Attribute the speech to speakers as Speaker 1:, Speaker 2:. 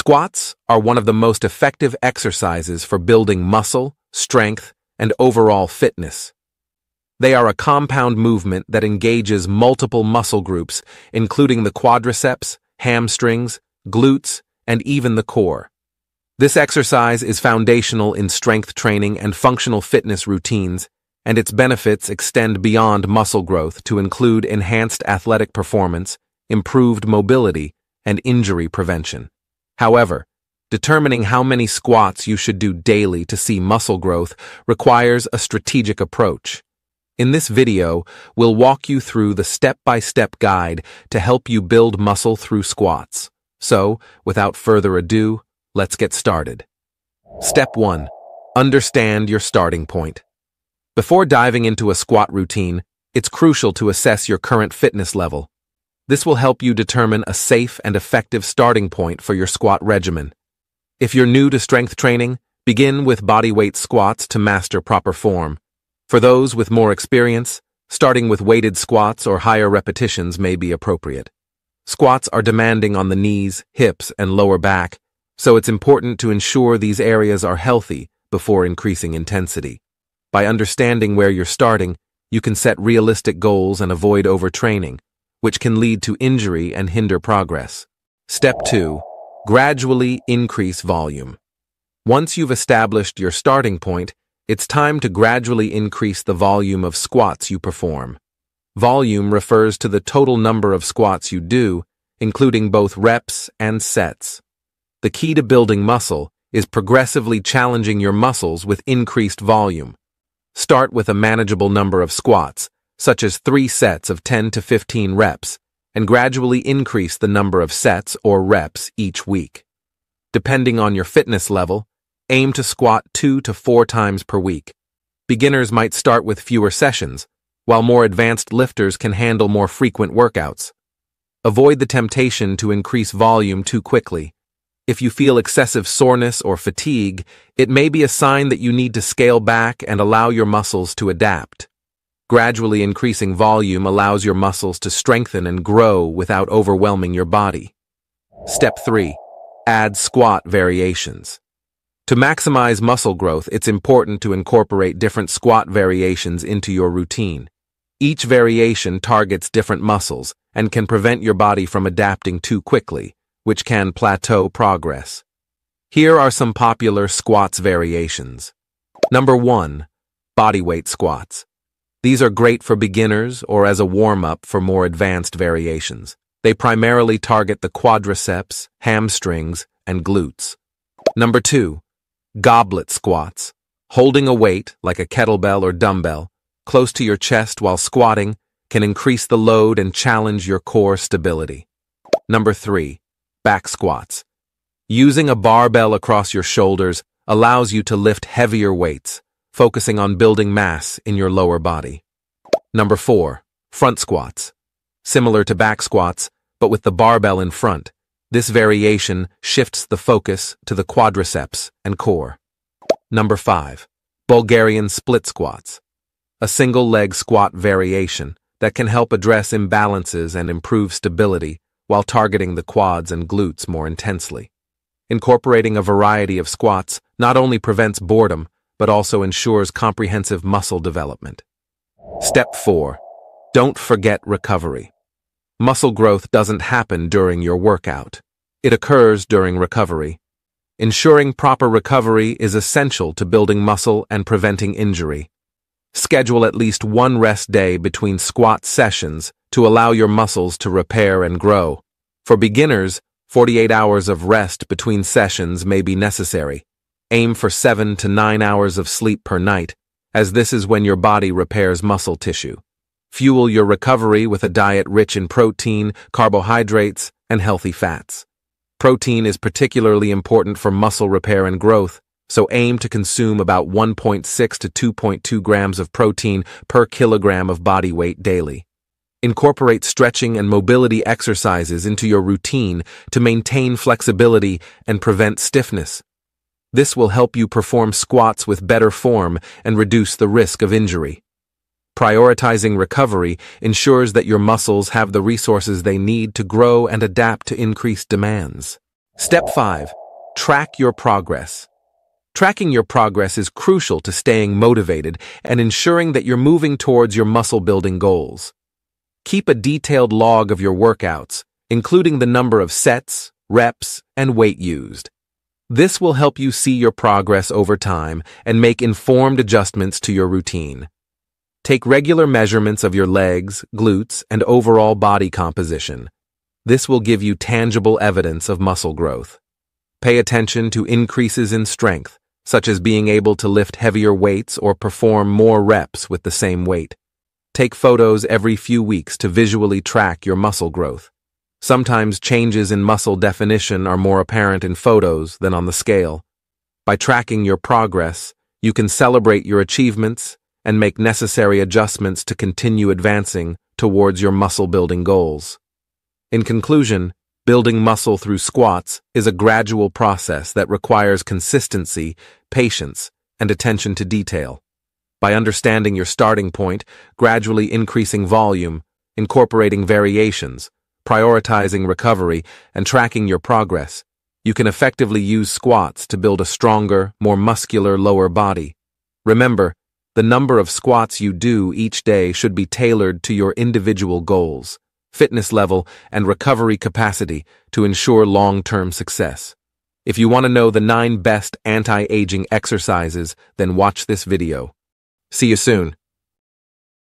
Speaker 1: Squats are one of the most effective exercises for building muscle, strength, and overall fitness. They are a compound movement that engages multiple muscle groups, including the quadriceps, hamstrings, glutes, and even the core. This exercise is foundational in strength training and functional fitness routines, and its benefits extend beyond muscle growth to include enhanced athletic performance, improved mobility, and injury prevention. However, determining how many squats you should do daily to see muscle growth requires a strategic approach. In this video, we'll walk you through the step-by-step guide to help you build muscle through squats. So, without further ado, let's get started. Step 1. Understand your starting point. Before diving into a squat routine, it's crucial to assess your current fitness level. This will help you determine a safe and effective starting point for your squat regimen. If you're new to strength training, begin with bodyweight squats to master proper form. For those with more experience, starting with weighted squats or higher repetitions may be appropriate. Squats are demanding on the knees, hips, and lower back, so it's important to ensure these areas are healthy before increasing intensity. By understanding where you're starting, you can set realistic goals and avoid overtraining, which can lead to injury and hinder progress. Step 2. Gradually increase volume. Once you've established your starting point, it's time to gradually increase the volume of squats you perform. Volume refers to the total number of squats you do, including both reps and sets. The key to building muscle is progressively challenging your muscles with increased volume. Start with a manageable number of squats, such as three sets of 10 to 15 reps, and gradually increase the number of sets or reps each week. Depending on your fitness level, Aim to squat two to four times per week. Beginners might start with fewer sessions, while more advanced lifters can handle more frequent workouts. Avoid the temptation to increase volume too quickly. If you feel excessive soreness or fatigue, it may be a sign that you need to scale back and allow your muscles to adapt. Gradually increasing volume allows your muscles to strengthen and grow without overwhelming your body. Step 3. Add squat variations. To maximize muscle growth, it's important to incorporate different squat variations into your routine. Each variation targets different muscles and can prevent your body from adapting too quickly, which can plateau progress. Here are some popular squats variations. Number 1. Bodyweight squats. These are great for beginners or as a warm-up for more advanced variations. They primarily target the quadriceps, hamstrings, and glutes. Number 2. Goblet squats. Holding a weight, like a kettlebell or dumbbell, close to your chest while squatting can increase the load and challenge your core stability. Number 3. Back squats. Using a barbell across your shoulders allows you to lift heavier weights, focusing on building mass in your lower body. Number 4. Front squats. Similar to back squats, but with the barbell in front, this variation shifts the focus to the quadriceps and core. Number 5. Bulgarian split squats. A single leg squat variation that can help address imbalances and improve stability while targeting the quads and glutes more intensely. Incorporating a variety of squats not only prevents boredom, but also ensures comprehensive muscle development. Step 4. Don't forget recovery. Muscle growth doesn't happen during your workout. It occurs during recovery. Ensuring proper recovery is essential to building muscle and preventing injury. Schedule at least one rest day between squat sessions to allow your muscles to repair and grow. For beginners, 48 hours of rest between sessions may be necessary. Aim for 7 to 9 hours of sleep per night, as this is when your body repairs muscle tissue. Fuel your recovery with a diet rich in protein, carbohydrates, and healthy fats. Protein is particularly important for muscle repair and growth, so aim to consume about 1.6 to 2.2 grams of protein per kilogram of body weight daily. Incorporate stretching and mobility exercises into your routine to maintain flexibility and prevent stiffness. This will help you perform squats with better form and reduce the risk of injury. Prioritizing recovery ensures that your muscles have the resources they need to grow and adapt to increased demands. Step 5. Track your progress. Tracking your progress is crucial to staying motivated and ensuring that you're moving towards your muscle building goals. Keep a detailed log of your workouts, including the number of sets, reps, and weight used. This will help you see your progress over time and make informed adjustments to your routine. Take regular measurements of your legs, glutes, and overall body composition. This will give you tangible evidence of muscle growth. Pay attention to increases in strength, such as being able to lift heavier weights or perform more reps with the same weight. Take photos every few weeks to visually track your muscle growth. Sometimes changes in muscle definition are more apparent in photos than on the scale. By tracking your progress, you can celebrate your achievements and make necessary adjustments to continue advancing towards your muscle building goals. In conclusion, building muscle through squats is a gradual process that requires consistency, patience, and attention to detail. By understanding your starting point, gradually increasing volume, incorporating variations, prioritizing recovery, and tracking your progress, you can effectively use squats to build a stronger, more muscular lower body. Remember, the number of squats you do each day should be tailored to your individual goals, fitness level, and recovery capacity to ensure long-term success. If you want to know the 9 best anti-aging exercises, then watch this video. See you soon.